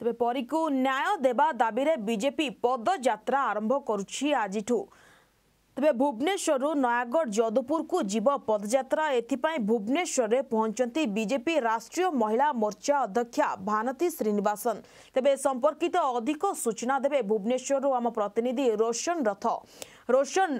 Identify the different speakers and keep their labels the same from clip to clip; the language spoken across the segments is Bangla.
Speaker 1: ତେବେ ପରୀକୁ ନ୍ୟାୟ ଦେବା ଦାବିରେ ବିଜେପି ପଦଯାତ୍ରା ଆରମ୍ଭ କରୁଛି ଆଜିଠୁ ତେବେ ଭୁବନେଶ୍ୱରରୁ ନୟାଗଡ଼ ଯଦୁପୁରକୁ ଯିବ ପଦଯାତ୍ରା ଏଥିପାଇଁ ଭୁବନେଶ୍ୱରରେ ପହଞ୍ଚନ୍ତି ବିଜେପି ରାଷ୍ଟ୍ରୀୟ ମହିଳା ମୋର୍ଚ୍ଚା ଅଧ୍ୟକ୍ଷା ଭାନତୀ ଶ୍ରୀନିବାସନ ତେବେ ଏ ସମ୍ପର୍କିତ ଅଧିକ ସୂଚନା ଦେବେ ଭୁବନେଶ୍ୱରରୁ ଆମ ପ୍ରତିନିଧି ରୋଶନ ରଥ ରୋଶନ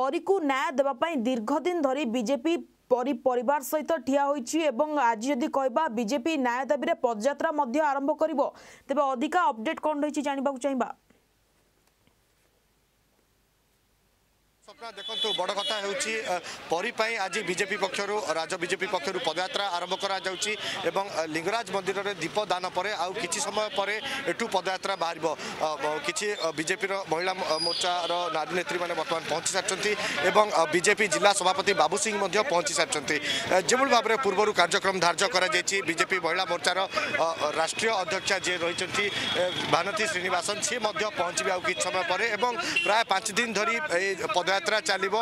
Speaker 1: ପରୀକୁ ନ୍ୟାୟ ଦେବା ପାଇଁ ଦୀର୍ଘଦିନ ଧରି ବିଜେପି পরি পরিবার সহিত ঠিয়া হয়েছি এবং আজ যদি কহবা বিজেপি ন্যায় দাবি
Speaker 2: পদযাত্রা আরম্ভ করব তবে অধিকা অপডেট কণ রয়েছে জাঁয়া চাইবা স্বপ্না দেখন্তু বড় কথা হচ্ছে পরী পাই আজ বিজেপি পক্ষ রাজ্য বিজেপি পক্ষ পদযাত্রা আরম্ভ করা যাচ্ছে এবং লিঙ্গরাজ মন্দিরের দীপ দান পরে আউ কিছু সময় পরে এটু পদযাত্রা বাহার কিছু বিজেপি মহিলা মোর্চার নারী নেত্রী মানে বর্তমানে পৌঁছি সারি এবং বিজেপি জেলা সভাপতি বাবু সিং পৌঁছি সারি যেভাবে ভাবে পূর্ব কার্যক্রম ধার্য করা যাই বিজেপি মহিলা মোর্চার রাষ্ট্রীয় অধ্যক্ষা যে রয়েছেন ভানতী শ্রীনিবাসন সি পৌঁছবে আছে সময় পরে এবং প্রায় পাঁচ দিন ধর এই পদযাত্রা যাত্রা চালিব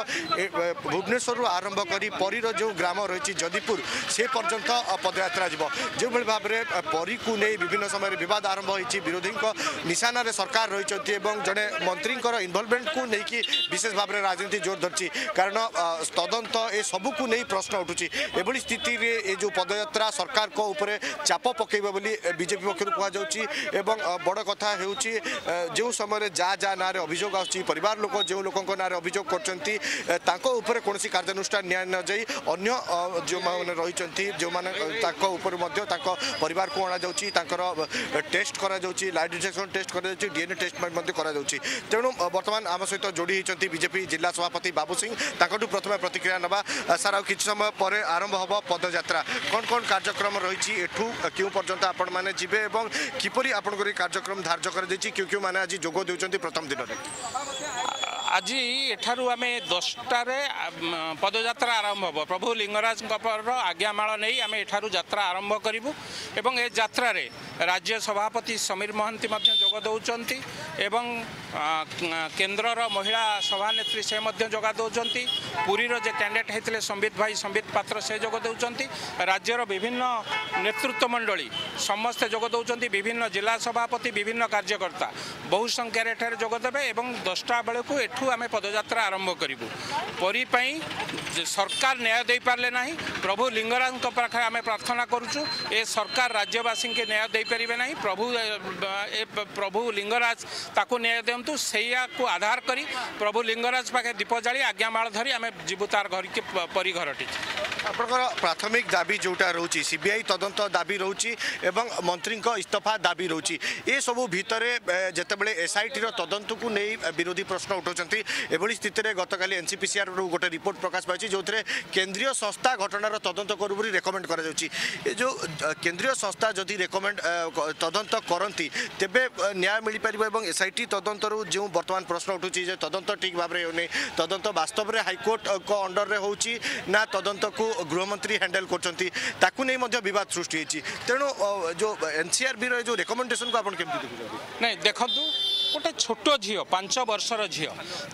Speaker 2: ভুবনেশ্বরু আরম্ভ করে পরীর যে গ্রাম রয়েছে যদিপুর সে পর্যন্ত পদযাত্রা যাব যেভাবে ভাবে পরীকে নিয়ে বিভিন্ন সময় বিবাদ আরম্ভ হয়েছে বিরোধী নিশানায় সরকার রয়েছে এবং জনে মন্ত্রীঙ্কর ইনভলভমেন্টকু নেই বিশেষ ভাবে রাজনীতি জোর ধরছি কারণ তদন্ত এসবুকু নেই প্রশ্ন উঠুছি এভাবে স্থিতিরে এ যে পদযাত্রা সরকার উপরে চাপ পকাইব বলে বিজেপি পক্ষ কুযাচ্ছি এবং বড় কথা হচ্ছে যে সময় যা যা না অভিযোগ আসছে পরিবার লোক যে লোক না অভিযোগ କରିଛନ୍ତି ତାଙ୍କ ଉପରେ କୌଣସି କାର୍ଯ୍ୟାନୁଷ୍ଠାନ ନିଆନଯାଇ ଅନ୍ୟ ଯେଉଁମାନେ ରହିଛନ୍ତି ଯେଉଁମାନେ ତାଙ୍କ ଉପରୁ ମଧ୍ୟ ତାଙ୍କ ପରିବାରକୁ ଅଣାଯାଉଛି ତାଙ୍କର ଟେଷ୍ଟ କରାଯାଉଛି ଲାଇଟ୍ ଡିଟେକ୍ସନ୍ ଟେଷ୍ଟ କରାଯାଉଛି ଡିଏନ୍ଏ ଟେଷ୍ଟ ମଧ୍ୟ କରାଯାଉଛି ତେଣୁ ବର୍ତ୍ତମାନ ଆମ ସହିତ ଯୋଡ଼ି ହୋଇଛନ୍ତି ବିଜେପି ଜିଲ୍ଲା ସଭାପତି ବାବୁ ସିଂ ତାଙ୍କଠୁ ପ୍ରଥମେ ପ୍ରତିକ୍ରିୟା ନେବା ସାର୍ ଆଉ କିଛି ସମୟ ପରେ ଆରମ୍ଭ ହେବ ପଦଯାତ୍ରା କ'ଣ କ'ଣ କାର୍ଯ୍ୟକ୍ରମ ରହିଛି ଏଠୁ କେଉଁ ପର୍ଯ୍ୟନ୍ତ ଆପଣମାନେ ଯିବେ ଏବଂ କିପରି ଆପଣଙ୍କର ଏହି କାର୍ଯ୍ୟକ୍ରମ ଧାର୍ଯ୍ୟ କରାଯାଇଛି କେଉଁ କେଉଁମାନେ ଆଜି ଯୋଗ ଦେଉଛନ୍ତି ପ୍ରଥମ ଦିନରେ
Speaker 3: ଆଜି ଏଠାରୁ ଆମେ ଦଶଟାରେ ପଦଯାତ୍ରା ଆରମ୍ଭ ହେବ ପ୍ରଭୁ ଲିଙ୍ଗରାଜଙ୍କ ପର ଆଜ୍ଞାମାଳ ନେଇ ଆମେ ଏଠାରୁ ଯାତ୍ରା ଆରମ୍ଭ କରିବୁ ଏବଂ ଏ ଯାତ୍ରାରେ রাজ্য সভাপতি সমীর মহান্তি যোগ দেওয়া এবং কেন্দ্রর মহিলা সভানেত্রী সে যোগ দেওয়া পুরীর যে ক্যান্ডিডেট হয়েছিল সম্বিত ভাই সম্বিত পাত্র সে যোগ দেওয়া রাজ্যের বিভিন্ন নেতৃত্বমণ্ডলী সমস্তে যোগ দেওয়া বিভিন্ন জেলা সভাপতি বিভিন্ন কার্যকর্তা বহু সংখ্যার এখানে যোগ দেবে এবং দশটা বেড়ে এঠু আমি পদযাত্রা আরম্ভ করবু পরী সরকার ন্যায় দিয়ে পারে না প্রভু লিঙ্গরাজ পাখে আমি প্রার্থনা করছু এ সরকার রাজ্যবাসী ন্যায় দিয়ে ହୋଇପାରିବେ ନାହିଁ ପ୍ରଭୁ ଏ ପ୍ରଭୁ ଲିଙ୍ଗରାଜ ତାକୁ ନ୍ୟାୟ ଦିଅନ୍ତୁ ସେଇଆକୁ ଆଧାର କରି ପ୍ରଭୁ ଲିଙ୍ଗରାଜ ପାଖେ ଦୀପ ଜାଳି ଆଜ୍ଞାମାଳ ଧରି ଆମେ ଯିବୁ ତାର ଘରିକି ପରିଘରଟି
Speaker 2: ଆପଣଙ୍କର ପ୍ରାଥମିକ ଦାବି ଯେଉଁଟା ରହୁଛି ସି ବି ଆଇ ତଦନ୍ତ ଦାବି ରହୁଛି ଏବଂ ମନ୍ତ୍ରୀଙ୍କ ଇସ୍ତଫା ଦାବି ରହୁଛି ଏସବୁ ଭିତରେ ଯେତେବେଳେ ଏସ୍ଆଇଟିର ତଦନ୍ତକୁ ନେଇ ବିରୋଧୀ ପ୍ରଶ୍ନ ଉଠାଉଛନ୍ତି ଏଭଳି ସ୍ଥିତିରେ ଗତକାଲି ଏନ୍ସିପିସିଆରରୁ ଗୋଟେ ରିପୋର୍ଟ ପ୍ରକାଶ ପାଇଛି ଯେଉଁଥିରେ କେନ୍ଦ୍ରୀୟ ସଂସ୍ଥା ଘଟଣାର ତଦନ୍ତ କରୁ ବୋଲି ରେକମେଣ୍ଡ କରାଯାଉଛି ଏ ଯେଉଁ କେନ୍ଦ୍ରୀୟ ସଂସ୍ଥା ଯଦି ରେକମେଣ୍ଡ তদন্ত করতে তেবে ন্যায় মিপার এবং এসআইটি তদন্তর যে বর্তমান প্রশ্ন উঠুছি যে তদন্ত ঠিক ভাবে হেউনি তদন্ত বাস্তবরে হাইকোর্টক অন্ডর্রে হচ্ছে না তদন্তকু গৃহমন্ত্রী হ্যান্ডেল করছেন তাকে নিয়ে মধ্যে বিবাদ সৃষ্টি হয়েছে তেমন যে এনসিআরবির যে রেকমেন্ডেসন আপনার কেমি দেখুন
Speaker 3: না দেখুন ଗୋଟେ ଛୋଟ ଝିଅ ପାଞ୍ଚ ବର୍ଷର ଝିଅ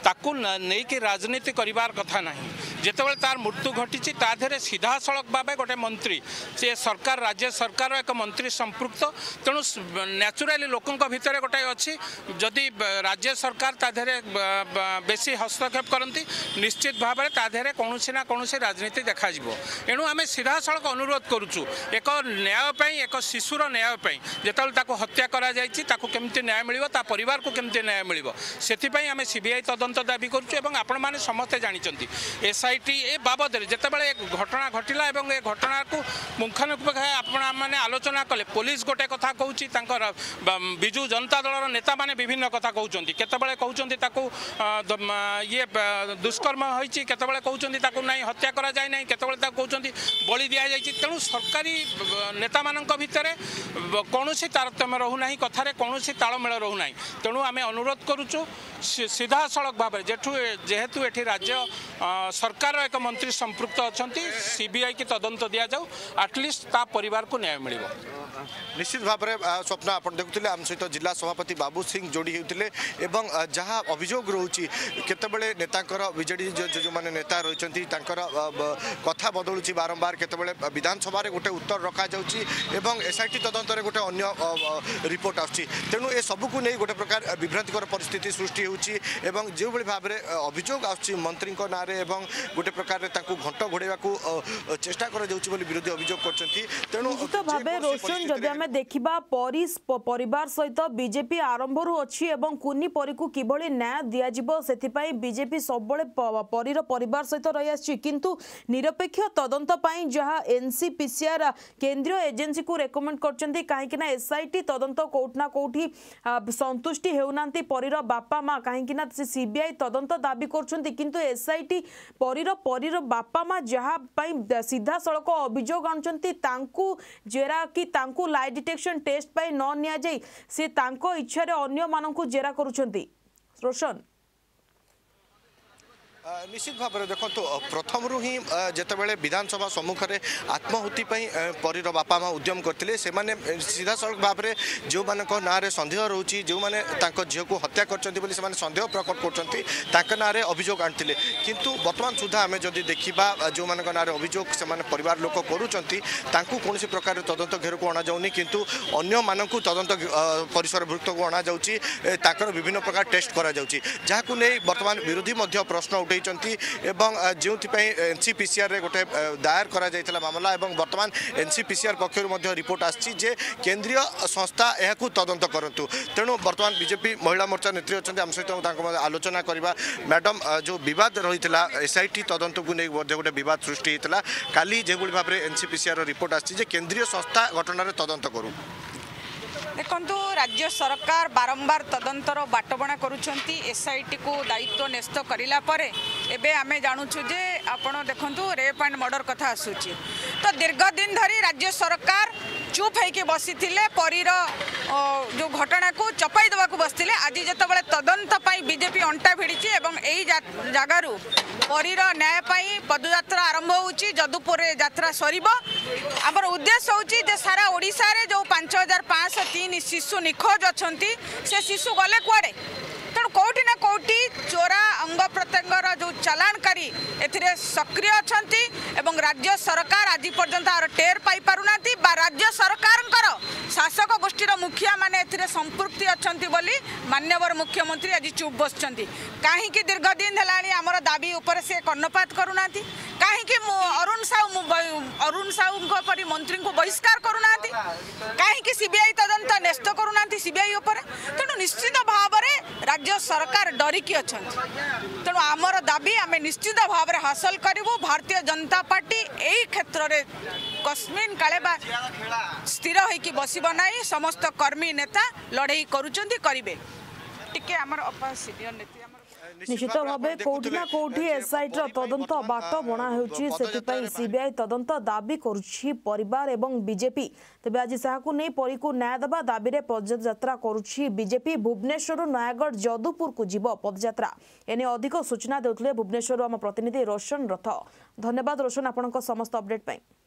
Speaker 3: ତାକୁ ନେଇକି ରାଜନୀତି କରିବାର କଥା ନାହିଁ ଯେତେବେଳେ ତାର ମୃତ୍ୟୁ ଘଟିଛି ତା ଦେହରେ ସିଧାସଳଖ ଭାବେ ଗୋଟେ ମନ୍ତ୍ରୀ ସେ ସରକାର ରାଜ୍ୟ ସରକାର ଏକ ମନ୍ତ୍ରୀ ସମ୍ପୃକ୍ତ ତେଣୁ ନ୍ୟାଚୁରାଲି ଲୋକଙ୍କ ଭିତରେ ଗୋଟେ ଅଛି ଯଦି ରାଜ୍ୟ ସରକାର ତା ଦେହରେ ବେଶୀ ହସ୍ତକ୍ଷେପ କରନ୍ତି ନିଶ୍ଚିତ ଭାବରେ ତା ଦେହରେ କୌଣସି ନା କୌଣସି ରାଜନୀତି ଦେଖାଯିବ ଏଣୁ ଆମେ ସିଧାସଳଖ ଅନୁରୋଧ କରୁଛୁ ଏକ ନ୍ୟାୟ ପାଇଁ ଏକ ଶିଶୁର ନ୍ୟାୟ ପାଇଁ ଯେତେବେଳେ ତାକୁ ହତ୍ୟା କରାଯାଇଛି ତାକୁ କେମିତି ନ୍ୟାୟ ମିଳିବ ତା ପରିବାର ତାଙ୍କୁ କେମିତି ନ୍ୟାୟ ମିଳିବ ସେଥିପାଇଁ ଆମେ ସି ବି ଆଇ ତଦନ୍ତ ଦାବି କରୁଛୁ ଏବଂ ଆପଣମାନେ ସମସ୍ତେ ଜାଣିଛନ୍ତି ଏସ୍ଆଇଟି ଏ ବାବଦରେ ଯେତେବେଳେ ଘଟଣା ଘଟିଲା ଏବଂ ଏ ଘଟଣାକୁ ମୁଖାନୁଖ ଆପଣମାନେ ଆଲୋଚନା କଲେ ପୋଲିସ ଗୋଟେ କଥା କହୁଛି ତାଙ୍କର ବିଜୁ ଜନତା ଦଳର ନେତାମାନେ ବିଭିନ୍ନ କଥା କହୁଛନ୍ତି କେତେବେଳେ କହୁଛନ୍ତି ତାକୁ ଇଏ ଦୁଷ୍କର୍ମ ହୋଇଛି କେତେବେଳେ କହୁଛନ୍ତି ତାକୁ ନାହିଁ ହତ୍ୟା କରାଯାଇ ନାହିଁ କେତେବେଳେ ତାକୁ କହୁଛନ୍ତି ବଳି ଦିଆଯାଇଛି ତେଣୁ ସରକାରୀ ନେତାମାନଙ୍କ ଭିତରେ କୌଣସି ତାରତମ୍ୟ ରହୁନାହିଁ କଥାରେ କୌଣସି ତାଳମେଳ ରହୁନାହିଁ ତେଣୁ ତେଣୁ ଆମେ ଅନୁରୋଧ କରୁଛୁ ସିଧାସଳଖ ଭାବରେ ଯେଠୁ ଯେହେତୁ ଏଠି ରାଜ୍ୟ ସରକାରର ଏକ ମନ୍ତ୍ରୀ ସମ୍ପୃକ୍ତ ଅଛନ୍ତି ସିବିଆଇକି ତଦନ୍ତ ଦିଆଯାଉ ଆଟଲିଷ୍ଟ ତା ପରିବାରକୁ ନ୍ୟାୟ ମିଳିବ
Speaker 2: নিশ্চিত ভাবে স্বপ্ন আপনার দেখুলে আম সহ জেলা সভাপতি বাবু সিং যোড়ি হয়েছে এবং যা অভিযোগ রয়েছে কেতবে নেতাঙ্কর বিজেডি যে নেতা রয়েছেন তাঁর কথা বদলুছি বারম্বার কেতবে বিধানসভার গোটে উত্তর রখা যাচ্ছি এবং এসআইটি তদন্তরে গোটে অন্য রিপোর্ট আসছে তেমন এসবুকু নিয়ে গোটে প্রকার বিভ্রান্তিকর পরিস্থিতি সৃষ্টি হচ্ছে এবং যেভাবে ভাবে অভিযোগ আসছে মন্ত্রী নাঁরে এবং গোটে প্রকার তাঁর
Speaker 1: ঘণ্ট ঘোড়াইবা
Speaker 2: চেষ্টা
Speaker 1: করা যাচ্ছে
Speaker 2: বলে
Speaker 1: বিরোধী অভিযোগ করছেন তেমন जदि आम देखा पर सहित बीजेपी आरंभ अच्छी कुनी परी को किभली न्याय दिजिव से बीजेपी सब परीर पर सहित रही आंतु निरपेक्ष तदंतपी जहाँ एनसीपीसीआर केन्द्रीय एजेन्सी को रेकमेंड कर कहीं एस आई टी तदंत कौटना कौटि सन्तुष्टि होना परीर बापा माँ कहीं सीबीआई तदंत दाबी करु एस आई टी परीर परीर बापा माँ जहाँपी सीधा सड़क अभोग आ जेरा ତାଙ୍କୁ ଲାଇ ଡିଟେକ୍ସନ୍ ଟେଷ୍ଟ ପାଇଁ ନ ନିଆଯାଇ ସେ ତାଙ୍କ ଇଚ୍ଛାରେ ଅନ୍ୟମାନଙ୍କୁ ଜେରା କରୁଛନ୍ତି ରୋଶନ
Speaker 2: ନିଶ୍ଚିତ ଭାବରେ ଦେଖନ୍ତୁ ପ୍ରଥମରୁ ହିଁ ଯେତେବେଳେ ବିଧାନସଭା ସମ୍ମୁଖରେ ଆତ୍ମାହୁତି ପାଇଁ ପରୀର ବାପା ମା' ଉଦ୍ୟମ କରିଥିଲେ ସେମାନେ ସିଧାସଳଖ ଭାବରେ ଯେଉଁମାନଙ୍କ ନାଁରେ ସନ୍ଦେହ ରହୁଛି ଯେଉଁମାନେ ତାଙ୍କ ଝିଅକୁ ହତ୍ୟା କରିଛନ୍ତି ବୋଲି ସେମାନେ ସନ୍ଦେହ ପ୍ରକଟ କରୁଛନ୍ତି ତାଙ୍କ ନାଁରେ ଅଭିଯୋଗ ଆଣିଥିଲେ କିନ୍ତୁ ବର୍ତ୍ତମାନ ସୁଦ୍ଧା ଆମେ ଯଦି ଦେଖିବା ଯେଉଁମାନଙ୍କ ନାଁରେ ଅଭିଯୋଗ ସେମାନେ ପରିବାର ଲୋକ କରୁଛନ୍ତି ତାଙ୍କୁ କୌଣସି ପ୍ରକାର ତଦନ୍ତ ଘେରକୁ ଅଣାଯାଉନି କିନ୍ତୁ ଅନ୍ୟମାନଙ୍କୁ ତଦନ୍ତ ପରିସର ଭୁକ୍ତକୁ ଅଣାଯାଉଛି ତାଙ୍କର ବିଭିନ୍ନ ପ୍ରକାର ଟେଷ୍ଟ କରାଯାଉଛି ଯାହାକୁ ନେଇ ବର୍ତ୍ତମାନ ବିରୋଧୀ ମଧ୍ୟ ପ୍ରଶ୍ନ ଉଠେ ଦେଇଛନ୍ତି ଏବଂ ଯେଉଁଥିପାଇଁ ଏନ୍ସିପିସିଆର୍ରେ ଗୋଟେ ଦାୟର କରାଯାଇଥିଲା ମାମଲା ଏବଂ ବର୍ତ୍ତମାନ ଏନ୍ସିପିସିଆର୍ ପକ୍ଷରୁ ମଧ୍ୟ ରିପୋର୍ଟ ଆସିଛି ଯେ କେନ୍ଦ୍ରୀୟ ସଂସ୍ଥା ଏହାକୁ ତଦନ୍ତ କରନ୍ତୁ ତେଣୁ ବର୍ତ୍ତମାନ ବିଜେପି ମହିଳା ମୋର୍ଚ୍ଚା ନେତ୍ରୀ ଅଛନ୍ତି ଆମ ସହିତ ତାଙ୍କ ଆଲୋଚନା କରିବା ମ୍ୟାଡ଼ାମ୍ ଯେଉଁ ବିବାଦ ରହିଥିଲା ଏସ୍ ଆଇ ଟି ତଦନ୍ତକୁ ନେଇ ମଧ୍ୟ ଗୋଟେ ବିବାଦ ସୃଷ୍ଟି ହୋଇଥିଲା କାଲି ଯେଉଁଭଳି ଭାବରେ ଏନ୍ସିପିସିଆର୍ର ରିପୋର୍ଟ ଆସିଛି ଯେ କେନ୍ଦ୍ରୀୟ ସଂସ୍ଥା ଘଟଣାରେ ତଦନ୍ତ କରୁ
Speaker 4: দেখুন রাজ্য সরকার বারম্বার তদন্তর বাটবণা করছেন এসআইটি কু দায়িত্ব ন্যস্ত করা পরে এবে আমি জাণুছু যে আপনার দেখুন রেপ অ্যান্ড মর্ডর কথা আসুচি তো দীর্ঘদিন ধর রাজ্য সরকার চুপ হয়েকি বসিলে পরীর যে ঘটনাকে চপাই দেওয়া বসিলে আজ যেতবে তদন্ত বিজেপি অন্টা ভিড়িছে এবং এই জায়গার পরীর ন্যায় পদযাত্রা আরম্ভ হচ্ছে যদুপুরে যাত্রা সরব আমার উদ্দেশ্য হচ্ছে যে সারা ওড়শার যে পাঁচ হাজার পাঁচশো তিন শিশু নিখোঁজ অনেক সে শিশু গলে কুয়াড়ে ତେଣୁ କେଉଁଠି ନା କେଉଁଠି ଚୋରା ଅଙ୍ଗ ପ୍ରତ୍ୟଙ୍ଗର ଯେଉଁ ଚାଲାଣକାରୀ ଏଥିରେ ସକ୍ରିୟ ଅଛନ୍ତି ଏବଂ ରାଜ୍ୟ ସରକାର ଆଜି ପର୍ଯ୍ୟନ୍ତ ଆର ଟେର୍ ପାଇପାରୁନାହାନ୍ତି ରାଜ୍ୟ ସରକାରଙ୍କର ଶାସକ ଗୋଷ୍ଠୀର ମୁଖିଆମାନେ ଏଥିରେ ସମ୍ପୃକ୍ତି ଅଛନ୍ତି ବୋଲି ମାନ୍ୟବର ମୁଖ୍ୟମନ୍ତ୍ରୀ ଆଜି ଚୁପ୍ ବସିଛନ୍ତି କାହିଁକି ଦୀର୍ଘ ଦିନ ହେଲାଣି ଆମର ଦାବି ଉପରେ ସେ କର୍ଣ୍ଣପାତ କରୁନାହାନ୍ତି କାହିଁକି ମୁଁ ଅରୁଣ ସାହୁ ଅରୁଣ ସାହୁଙ୍କ ପରି ମନ୍ତ୍ରୀଙ୍କୁ ବହିଷ୍କାର କରୁନାହାନ୍ତି କାହିଁକି ସିବିଆଇ ତଦନ୍ତ ନ୍ୟସ୍ତ କରୁନାହାନ୍ତି ସିବିଆଇ ଉପରେ ତେଣୁ ନିଶ୍ଚିତ ଭାବରେ ରାଜ୍ୟ ସରକାର ଡରିକି ଅଛନ୍ତି ତେଣୁ ଆମର ଦାବି ଆମେ ନିଶ୍ଚିତ ଭାବରେ ହାସଲ କରିବୁ ଭାରତୀୟ ଜନତା ପାର୍ଟି ଏହି କ୍ଷେତ୍ରରେ କଶ୍ମୀର କାଳେ ବା ସ୍ଥିର ହୋଇକି ବସିବ ନାହିଁ ସମସ୍ତ କର୍ମୀ ନେତା ଲଢ଼େଇ କରୁଛନ୍ତି କରିବେ ଟିକେ ଆମର ଅପା ସିନିୟର ନେତ୍ରୀ ଆମର
Speaker 1: ନିଶ୍ଚିତ ଭାବେ କୋଉଠି ନା କୋଉଠି ଏସ୍ଆଇଟିର ତଦନ୍ତ ବାଟ ବଣା ହେଉଛି ସେଥିପାଇଁ ସିବିଆଇ ତଦନ୍ତ ଦାବି କରୁଛି ପରିବାର ଏବଂ ବିଜେପି ତେବେ ଆଜି ସେହାକୁ ନେଇ ପରୀକୁ ନ୍ୟାୟ ଦେବା ଦାବିରେ ପଦଯାତ୍ରା କରୁଛି ବିଜେପି ଭୁବନେଶ୍ୱରରୁ ନୟାଗଡ଼ ଯଦୁପୁରକୁ ଯିବ ପଦଯାତ୍ରା ଏନେଇ ଅଧିକ ସୂଚନା ଦେଉଥିଲେ ଭୁବନେଶ୍ୱରରୁ ଆମ ପ୍ରତିନିଧି ରୋଶନ ରଥ ଧନ୍ୟବାଦ ରୋଶନ ଆପଣଙ୍କ ସମସ୍ତ ଅପଡେଟ୍ ପାଇଁ